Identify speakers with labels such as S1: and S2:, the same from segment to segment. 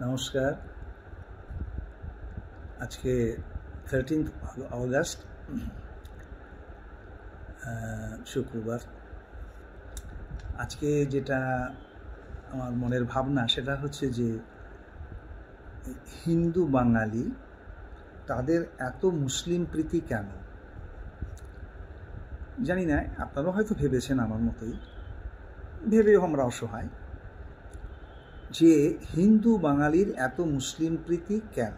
S1: নমস্কার। আজকে thirteenth August শুক্রবার। আজকে যেটা আমার মনের ভাবনা, সেটা হচ্ছে যে, হিন্দু বাঙালি তাদের এত মুসলিম প্রীতি কেন? জানি না, আপনারাও হয়তো ভেবেছেন আমার মতোই। ভেবেও আমরা অসহায়। যে হিন্দু বাঙালির এত মুসলিম প্রীতি কেন?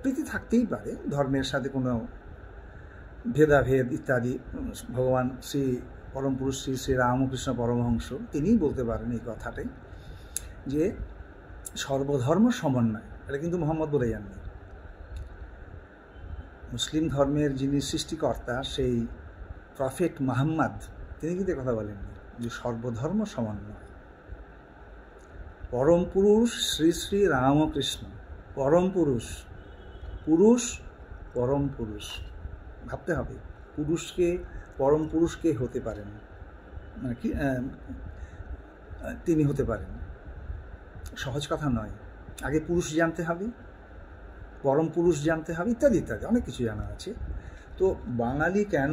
S1: প্রীতি থাকতেই পারে, ধর্মের সাথে কোনো ভেদাভেদ ইত্যাদি। ভগবান শ্রী পরম পুরুষ শ্রী শ্রী রামকৃষ্ণ পরমহংস, তিনিই বলতে পারেন এই কথাটাই যে সর্বধর্ম সমন্বয়। এটা কিন্তু মোহাম্মদ বলে যাননি মুসলিম ধর্মের যিনি সৃষ্টিকর্তা, সেই প্রফেট মাহম্মদ, তিনি কিন্তু কথা বলেননি যে সর্বধর্ম সমন্বয়। পরম পুরুষ শ্রী শ্রী রামকৃষ্ণ। পরম পুরুষ। পুরুষ, পরম পুরুষ। ভাবতে হবে, পুরুষকে, পরম পুরুষকে হতে পারেন। মানে কি তিনি হতে পারেন। সহজ কথা নয়। আগে পুরুষ জানতে হবে, পরম পুরুষ জানতে হবে, ইত্যাদি ইত্যাদি। অনেক কিছু জানা আছে। তো বাঙালি কেন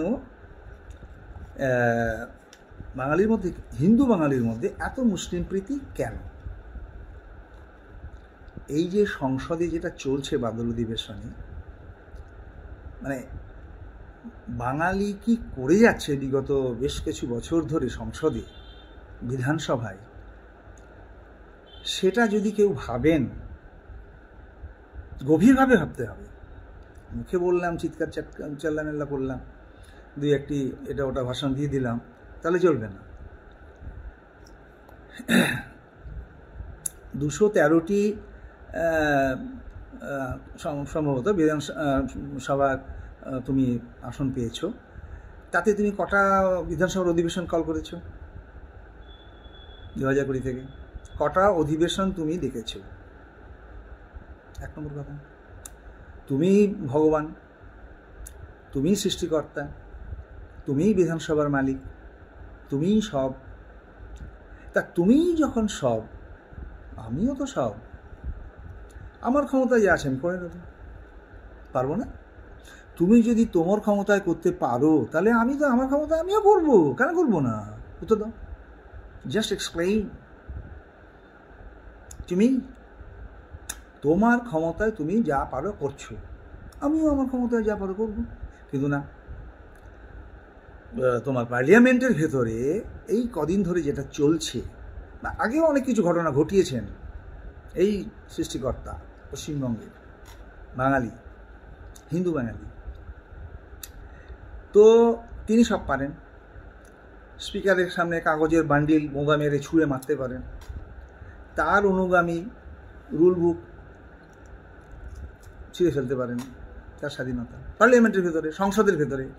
S1: বাঙালির মধ্যে, হিন্দু বাঙালির মধ্যে এত মুসলিম প্রীতি কেন? এই যে সংসদে যেটা চলছে বাদল অধিবেশনে মানে বাঙালি কি করে যাচ্ছে বিগত বেশ কিছু বছর ধরে সংসদে, বিধানসভায়? সেটা যদি কেউ ভাবেন, গভীরভাবে ভাবতে হবে। মুখে বললাম, চিৎকার চাল্লামেল্লা করলাম দুই একটি এটা ওটা ভাষণ দিয়ে দিলাম, তাহলে চলবে না। দুশো তেরোটি সম্ভবত বিধানসভা তুমি আসন পেয়েছ। তাতে তুমি কটা বিধানসভার অধিবেশন কল করেছ? দু হাজার কুড়ি থেকে। কটা অধিবেশন তুমি দেখেছ এক নম্বর কথা। তুমি ভগবান, তুমি সৃষ্টিকর্তা তুমিই বিধানসভার মালিক, তুমিই সব। তা তুমিই যখন সব, আমিও তো সব। আমার ক্ষমতায় যা আছে আমি করে নেব পারব না? তুমি যদি তোমার ক্ষমতায় করতে পারো, তাহলে আমি তো আমার ক্ষমতায় আমিও করব। কেন করব না? উত্তর দাও। জাস্ট এক্সপ্লেইন তুমি তোমার ক্ষমতায় তুমি যা পারো করছ। আমিও আমার ক্ষমতায় যা পারো করব। কিন্তু না তোমার পার্লিয়ামেন্টের ভেতরে এই কদিন ধরে যেটা চলছে আগেও অনেক কিছু ঘটনা ঘটিয়েছেন এই সৃষ্টিকর্তা পশ্চিমবঙ্গের বাঙালি, হিন্দু বাঙালি। তো তিনি সব পারেন। স্পিকারের সামনে কাগজের বান্ডিল বোঁদা মেরে ছুঁড়ে মারতে পারেন। তার অনুগামী রুল বুক ছিঁড়ে ফেলতে পারেন তার স্বাধীনতা। পার্লামেন্টের ভেতরে, সংসদের ভেতরে।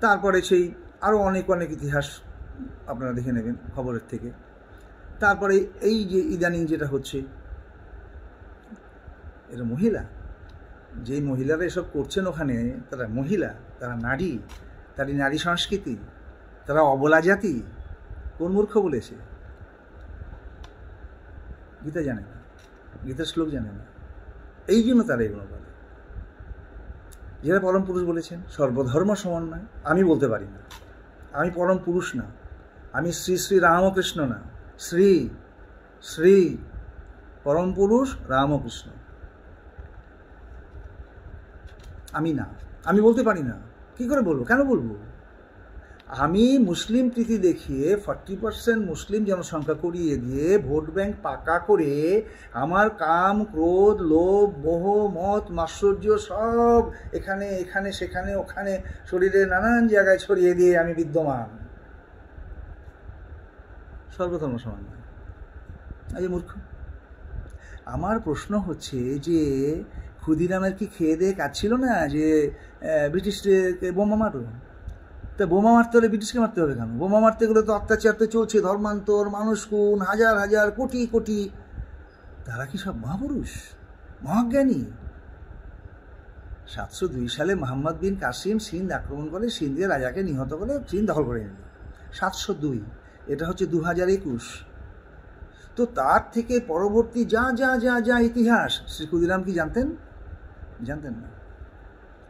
S1: তারপরে সেই আরও অনেক অনেক ইতিহাস আপনারা দেখে নেবেন খবরের থেকে। তারপরে এই যে ইদানিং যেটা হচ্ছে এটা মহিলা। যে মহিলারা এসব করছেন ওখানে, তারা মহিলা, তারা নারী, তারই নারী সংস্কৃতি, তারা অবলা জাতি। কোন মূর্খ বলেছে? গীতা জানে না। গীতার শ্লোক জানে না। এই জন্য তারা এগুলো বলে। যেটা পরম পুরুষ বলেছেন, সর্বধর্ম সমন্বয়, আমি বলতে পারি না। আমি পরম পুরুষ না। আমি শ্রী শ্রী রামকৃষ্ণ না। শ্রী শ্রী পরম পুরুষ রামকৃষ্ণ। আমি না। আমি বলতে পারি না। কি করে বলব? কেন বলব? আমি মুসলিম প্রীতি দেখিয়ে ফর্টি পার্সেন্ট মুসলিম জনসংখ্যা করিয়ে দিয়ে ভোট ব্যাংক পাকা করে আমার কাম, ক্রোধ, লোভ, মোহ, মত মাশ্চর্য সব এখানে এখানে, সেখানে, ওখানে শরীরে নানান জায়গায় ছড়িয়ে দিয়ে আমি বিদ্যমান। সর্বধর্ম সমন্বয় আজ মূর্খ। আমার প্রশ্ন হচ্ছে যে ক্ষুদিরামের কি খেয়ে দিয়ে কাজ ছিল না যে ব্রিটিশকে বোমা মারো? তা বোমা মারতে হলে ব্রিটিশকে মারতে হবে কেন? বোমা মারতে গেলে তো অত্যাচার তো চলছে, ধর্মান্তর, মানুষ খুন, হাজার হাজার, কোটি কোটি। তারা কি সব মহাপুরুষ? মহাজ্ঞানী? সাতশো দুই সালে মোহাম্মদ বিন কাসিম সিন্ধ আক্রমণ করে সিন্ধের রাজাকে নিহত করে, সিন্ধ দখল করে নিল সাতশো দুই, এটা হচ্ছে দু হাজার একুশ। তো তার থেকে পরবর্তী যা যা যা যা ইতিহাস, শ্রী ক্ষুদিরাম কি জানতেন? জানতেন না।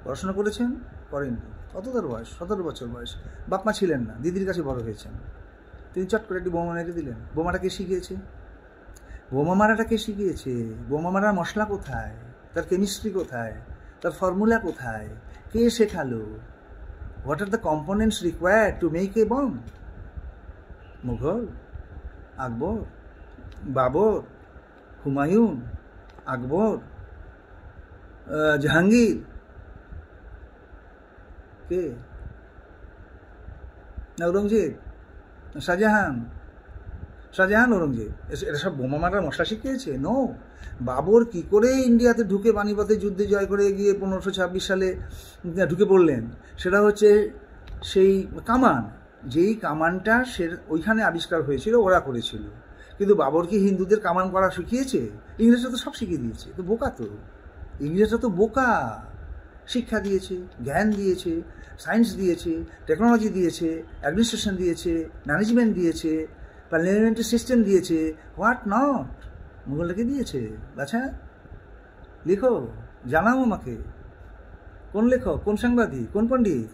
S1: পড়াশোনা করেছেন? করেননি কত তার বয়স? সতেরো বছর বয়স। বাপমা ছিলেন না, দিদির কাছে বড় হয়েছেন। তিনি চট করে একটি বোমা মেরে দিলেন। বোমাটা কে শিখিয়েছে? বোমা মারাটা কে শিখিয়েছে? বোমা মারার মশলা কোথায়? তার কেমিস্ট্রি কোথায়? তার ফর্মুলা কোথায়? কে শেখালো? What are the components required to make a bomb Mughal, Akbar, Babur, Humayun, Akbar Jahangir. কে? ঔরঙ্গজেব। শাহজাহান। শাহজাহান, ঔরঙ্গজেব। এটা সব বোমা মারার মশলা শিখিয়েছে? নো বাবর কি করে ইন্ডিয়াতে ঢুকে পানিপথে যুদ্ধে জয় করে গিয়ে পনেরোশো ছাব্বিশ সালে ঢুকে পড়লেন? সেটা হচ্ছে সেই কামান। যেই কামানটা সে ওইখানে আবিষ্কার হয়েছিল, ওরা করেছিল। কিন্তু বাবর কি হিন্দুদের কামান করা শিখিয়েছে? ইংরেজরা তো সব শিখিয়ে দিয়েছে। তো বোকা তো। ইংরেজরা তো বোকা। শিক্ষা দিয়েছে, জ্ঞান দিয়েছে সায়েন্স দিয়েছে টেকনোলজি দিয়েছে অ্যাডমিনিস্ট্রেশন দিয়েছে ম্যানেজমেন্ট দিয়েছে পার্লামেন্টারি সিস্টেম দিয়েছে। হোয়াট নট মুঘলটাকে দিয়েছে। আচ্ছা লিখো, জানাও আমাকে। কোন লেখক, কোন সাংবাদিক, কোন পণ্ডিত?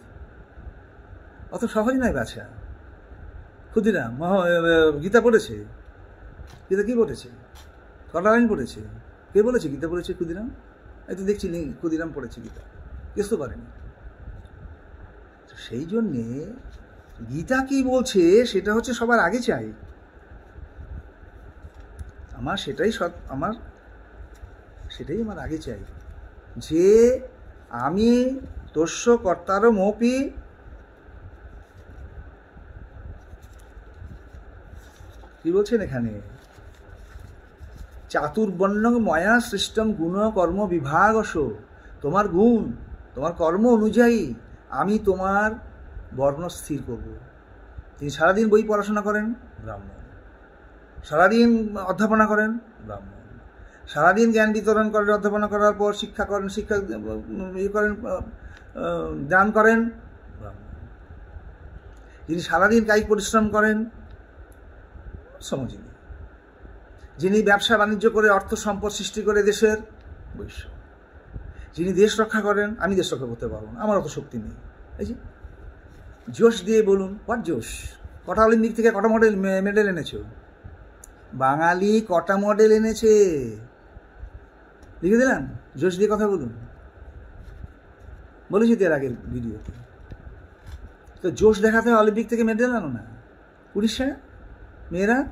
S1: অত সহজ নয়, বাছা। ক্ষুদিরাম, মহ গীতা পড়েছে। গীতা কি পড়েছে? কটা লাইন পড়েছে। কে বলেছে গীতা পড়েছে, ক্ষুদিরাম? এই তো দেখছি ক্ষুদিরাম পড়েছে গীতা কেস তো পারেনি। সেই জন্যে গীতা কি বলছে, সেটা হচ্ছে সবার আগে চাই। আমার সেটাই সৎ, আমার সেটাই আমার আগে চাই। যে আমি তস্য কর্তারও মপি, কি বলছেন এখানে? চাতুর্বর্ণ ময়া সৃষ্টম গুণ কর্ম বিভাগস। তোমার গুণ, তোমার কর্ম অনুযায়ী আমি তোমার বর্ণ স্থির করব। তিনি সারাদিন বই পড়াশোনা করেন, ব্রাহ্মণ। সারাদিন অধ্যাপনা করেন, ব্রাহ্মণ। সারাদিন জ্ঞান বিতরণ করেন, অধ্যাপনা করার পর শিক্ষা করেন, শিক্ষা ইয়ে করেন দান করেন, ব্রাহ্মণ। যিনি সারাদিন কায়িক পরিশ্রম করেন শ্রমজীবী যিনি ব্যবসা বাণিজ্য করে অর্থ সম্পদ সৃষ্টি করে দেশের, বৈশ্য। যিনি দেশ রক্ষা করেন, আমি দেশ রক্ষা করতে পারব না। আমার অত শক্তি নেই। এই যে, জোশ দিয়ে বলুন হোয়াট জোশ? কটা অলিম্পিক থেকে কটা মডেল মেডেল এনেছো? বাঙালি কটা মডেল এনেছে? লিখে দিলাম? জোশ দিয়ে কথা বলুন। বলেছি তো এর আগের ভিডিওতে। তো জোশ দেখাতে অলিম্পিক থেকে মেডেল আনো না। উড়িষ্যা মেয়েরা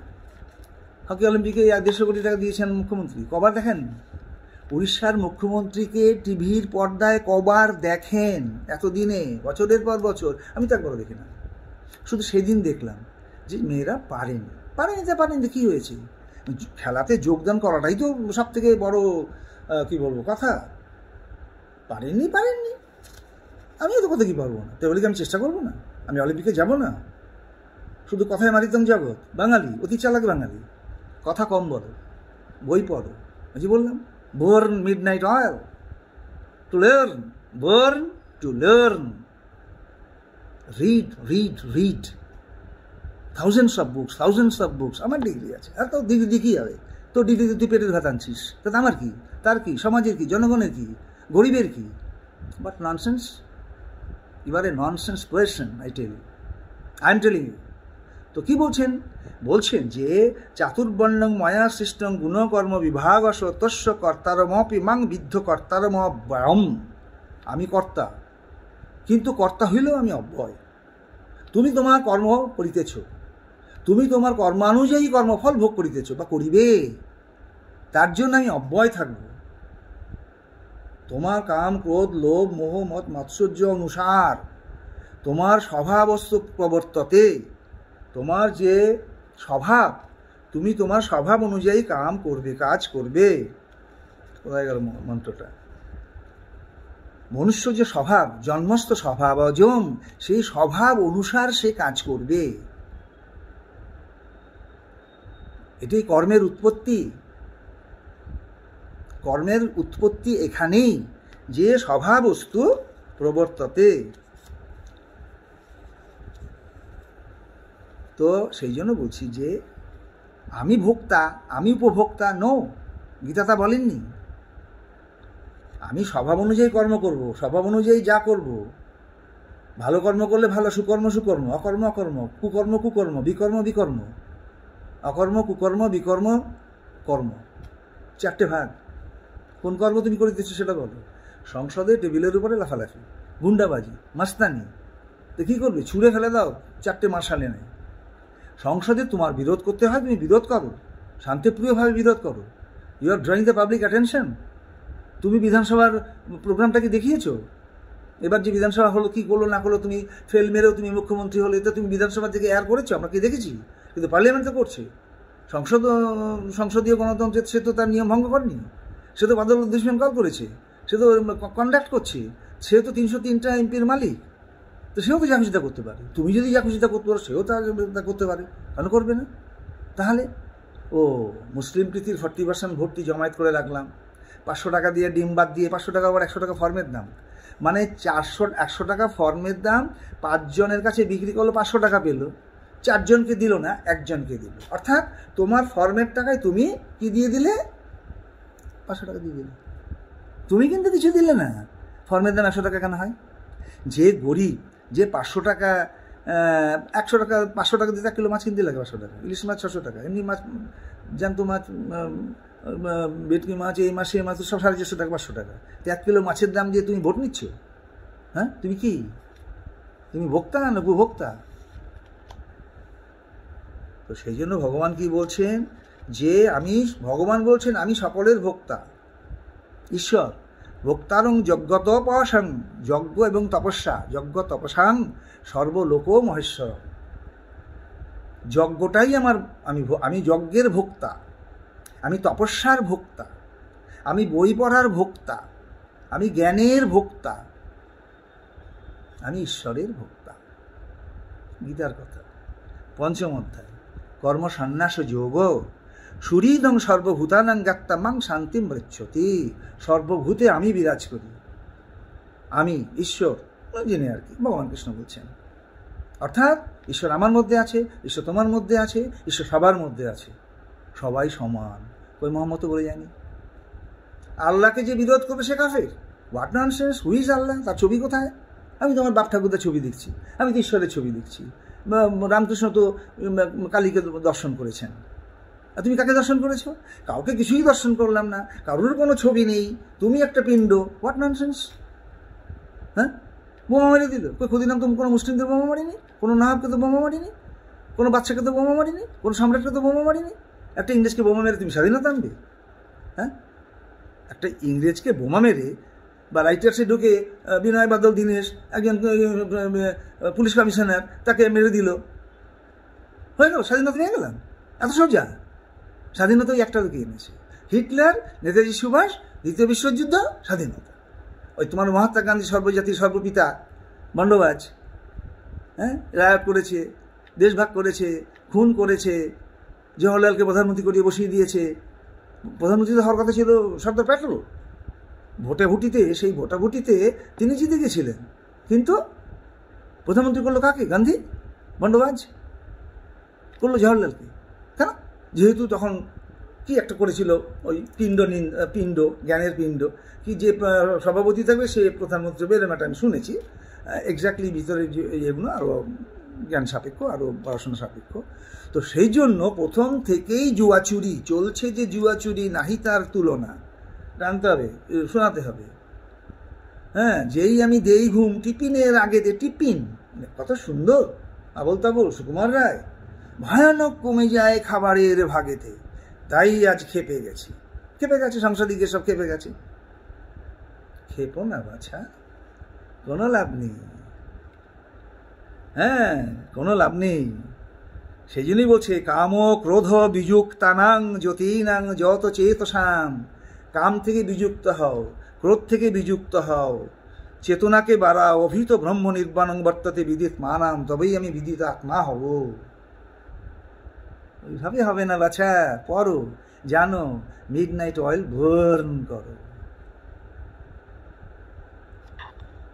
S1: হকি অলিম্পিকে দেড়শো কোটি টাকা দিয়েছেন মুখ্যমন্ত্রী। কবার দেখেন? উড়িষ্যার মুখ্যমন্ত্রীকে টিভির পর্দায় কবার দেখেন এতদিনে, বছরের পর বছর। আমি তো একবারও দেখি না। শুধু সেদিন দেখলাম যে মেয়েরা পারেনি। পারেনি যা পারেনি কী হয়েছে? খেলাতে যোগদান করাটাই তো সব থেকে বড় কি বলব কথা। পারেননি পারেননি আমিও তো কোথাও কি পারব না। তো বলে কি আমি চেষ্টা করব না। আমি অলিম্পিকে যাব না। শুধু কথায় মারিতাম জগৎ, বাঙালি, অতি চালাক বাঙালি। কথা কম বলো, বই পড়ো। যে বললাম burn midnight oil to learn burn to learn read read read thousands of books thousands of books আমার ডিগ্রি আছে। আর তো ডিগ্রি কী হবে তো ডিগ্রিতে তুই পেটের ভাত আনছিস। তাতে আমার কি? তার কি? সমাজের কি? জনগণের কি? গরিবের কি? But nonsense you are a nonsense person I tell you I am telling you তো কি বলছেন? বলছেন যে, চাতুর্বর্ণ মায়া সৃষ্টং গুণকর্ম বিভাগ তস্য কর্তারমপি মাং বিদ্ধ কর্তারম ব্যায়ম আমি কর্তা। কিন্তু কর্তা হইলেও আমি অব্যয়। তুমি তোমার কর্ম করিতেছ। তুমি তোমার কর্মানুযায়ী কর্মফল ভোগ করিতেছ বা করিবে। তার জন্য আমি অব্যয় থাকব। তোমার কাম, ক্রোধ, লোভ, মোহ, মত, মাৎসর্য অনুসার তোমার স্বভাবস্তু প্রবর্ততে তোমার যে স্বভাব, তুমি তোমার স্বভাব অনুযায়ী কাম করবে, কাজ করবে। কোথায় গেল মন্ত্রটা? মনুষ্য যে স্বভাব, জন্মস্থ স্বভাব, অজম, সেই স্বভাব অনুসার সে কাজ করবে। এটাই কর্মের উৎপত্তি। কর্মের উৎপত্তি এখানেই। যে স্বভাবস্তু প্রবর্ততে। তো সেই জন্য বলছি যে, আমি ভোক্তা, আমি উপভোক্তা নো গীতা তা বলেননি। আমি স্বভাব অনুযায়ী কর্ম করব, স্বভাব অনুযায়ী যা করব। ভালো কর্ম করলে ভালো, সুকর্ম সুকর্ম, অকর্ম অকর্ম, কুকর্ম কুকর্ম, বিকর্ম বিকর্ম, অকর্ম, কুকর্ম, বিকর্ম, কর্ম। চারটে ভাগ। কোন কর্ম তুমি করিতেছো সেটা বলো। সংসদে টেবিলের উপরে লাফালাফি, গুন্ডাবাজি, মাস্তানি। তো কী করবে? ছুঁড়ে ফেলে দাও, চারটে মার্শাল এনে। সংসদে তোমার বিরোধ করতে হয়, তুমি বিরোধ করো। শান্তিপ্রিয়ভাবে বিরোধ করো। You are drawing the public attention তুমি বিধানসভার প্রোগ্রামটা কি দেখিয়েছো? এবার যে বিধানসভা হলো, কি করল, না করল, তুমি ফেল মেরেও তুমি মুখ্যমন্ত্রী হলে, এটা তুমি বিধানসভা থেকে এয়ার করেছ, আমরা কি দেখেছি? কিন্তু পার্লামেন্ট তো করছে। সংসদ, সংসদীয় গণতন্ত্রের, সে তো তার নিয়ম ভঙ্গ করেনি। সে তো বাদল দুশ্মন কল করেছে। সে তো কন্ডাক্ট করছে। সে তো তিনশো তিনটা এমপির মালিক। তো সেও তো যা খুশিতা করতে পারে? তুমি যদি যা খুশিতা করতে পারো, সেও তা করতে পারে। কেন করবে না? তাহলে, ও, মুসলিম প্রীতির ফর্টি পার্সেন্ট ভর্তি জমায়েত করে রাখলাম। পাঁচশো টাকা দিয়ে ডিম বাদ দিয়ে, পাঁচশো টাকা আবার একশো টাকা ফর্মের দাম। মানে চারশো, একশো টাকা ফর্মের দাম পাঁচজনের কাছে বিক্রি করল, পাঁচশো টাকা পেল। চারজনকে দিল না, একজনকে দিল। অর্থাৎ তোমার ফর্মের টাকায় তুমি কি দিয়ে দিলে? পাঁচশো টাকা দিয়ে দিলে। তুমি কিন্তু কিছু দিলে না। ফর্মের দাম একশো টাকা কেন হয়? যে গরিব যে পাঁচশো টাকা একশো টাকা, পাঁচশো টাকা দিতে এক কিলো মাছ কিনতে লাগে পাঁচশো টাকা, ইলিশ মাছ ছশো টাকা, এমনি মাছ, জ্যান্ত মাছ বেটকি মাছ, এই মাসে এই মাছ, সব সাড়ে চারশো টাকা, পাঁচশো টাকা। তো এক কিলো মাছের দাম দিয়ে তুমি ভোট নিচ্ছ? হ্যাঁ? তুমি কি? তুমি ভোক্তা না উপভোক্তা তো সেই জন্য ভগবান কি বলছেন? যে আমি, ভগবান বলছেন, আমি সকলের ভোক্তা। ঈশ্বর। ভোক্তারং যজ্ঞ তপসাং যজ্ঞ এবং তপস্যা যজ্ঞ তপসাং সর্বলোক মহেশ্বর যজ্ঞটাই আমার, আমি আমি যজ্ঞের ভোক্তা, আমি তপস্যার ভোক্তা, আমি বই পড়ার ভোক্তা, আমি জ্ঞানের ভোক্তা, আমি ঈশ্বরের ভোক্তা। গীতার কথা, পঞ্চম অধ্যায় কর্ম সন্ন্যাস যোগ। সুহৃদং সর্বভূতানাং গাত্তামাং শান্তি মৃচ্ছতি। সর্বভূতে আমি বিরাজ করি। আমি ঈশ্বর জেনে আর কি, ভগবান কৃষ্ণ বলছেন। অর্থাৎ ঈশ্বর আমার মধ্যে আছে, ঈশ্বর তোমার মধ্যে আছে, ঈশ্বর সবার মধ্যে আছে। সবাই সমান। কই মোহাম্মদ বলে যায়নি আল্লাহকে যে বিরোধ করবে সে কাফের? What nonsense who's Allah? তার ছবি কোথায়? আমি তোমার বাপ ঠাকুরদের ছবি দেখছি। আমি তো ঈশ্বরের ছবি দেখছি। রামকৃষ্ণ তো কালীকে দর্শন করেছেন। তুমি কাকে দর্শন করেছ? কাউকে কিছুই দর্শন করলাম না। কারোর কোনো ছবি নেই। তুমি একটা পিণ্ড। হোয়াট ননসেন্স হ্যাঁ? বোমা মেরে দিল। কই ক্ষুদিনাম তো কোনো মুসলিমদের বোমা মারিনি কোনো নাহাবকে তো বোমা মারিনি কোনো বাচ্চাকে তো বোমা মারিনি কোনো সম্রাটকে তো বোমা মারিনি একটা ইংরেজকে বোমা মেরে তুমি স্বাধীনতা আনবে? হ্যাঁ? একটা ইংরেজকে বোমা মেরে বা রাইটার্সে ঢুকে বিনয় বাদল, দীনেশ, একজন পুলিশ কমিশনার, তাকে মেরে দিল। হয়ে গেল? স্বাধীনতা নিয়ে গেলাম? এত সোজা স্বাধীনতা ওই একটা দিকে এনেছে। হিটলার, নেতাজি সুভাষ, দ্বিতীয় বিশ্বযুদ্ধ, স্বাধীনতা। ওই তোমার মহাত্মা গান্ধী সর্বজাতির সর্বপিতা, বন্ডবাজ হ্যাঁ রায়ত করেছে দেশভাগ করেছে, খুন করেছে জওয়াহরলালকে প্রধানমন্ত্রী করিয়ে বসিয়ে দিয়েছে। প্রধানমন্ত্রী হওয়ার কথা ছিল সর্দার প্যাটেল। ভোটাভুটিতে, সেই ভোটাভুটিতে তিনি জিতে গেছিলেন। কিন্তু প্রধানমন্ত্রী করল কাকে? গান্ধী? বন্ডবাজ? করল জওয়াহরলালকে কেন? যেহেতু তখন কি একটা করেছিল ওই পিণ্ড পিণ্ড, জ্ঞানের পিণ্ড, কি যে সভাপতি থাকবে সে প্রধানমন্ত্রী বেরোম একটা আমি শুনেছি। এক্স্যাক্টলি ভিতরে ইয়েগুলো আরও জ্ঞান সাপেক্ষ আরও পড়াশোনা সাপেক্ষ। তো সেই জন্য প্রথম থেকেই জুয়াচুরি চলছে যে জুয়াচুরি নাহি তার তুলনা। জানতে হবে শোনাতে হবে। হ্যাঁ যেই আমি দেই ঘুম টিপিনের আগে দে টিপিন কত সুন্দর আবল তাবল সুকুমার রায়। ভয়ানক কমে যায় খাবারের ভাগেতে। তাই আজ খেপে গেছি। খেপে গেছে সাংসাদিকে সব খেপে গেছে। খেপো না বাছা, কোনো লাভ নেই। হ্যাঁ কোনো লাভ নেই। সেই জন্যই বলছে কাম ক্রোধ বিযুক্তানাং জ্যোতিনাং যত চেতসাম। কাম থেকে বিযুক্ত হও, ক্রোধ থেকে বিযুক্ত হও। চেতনাকে বাড়াও, অভিত ব্রহ্ম নির্বাণং বর্ততে বিদিত মানাম, তবেই আমি বিদিত আত্মা হব। ওইভাবে হবে না বাছা। পড়ো জানো মিড নাইট অয়েল ভর্ন করো।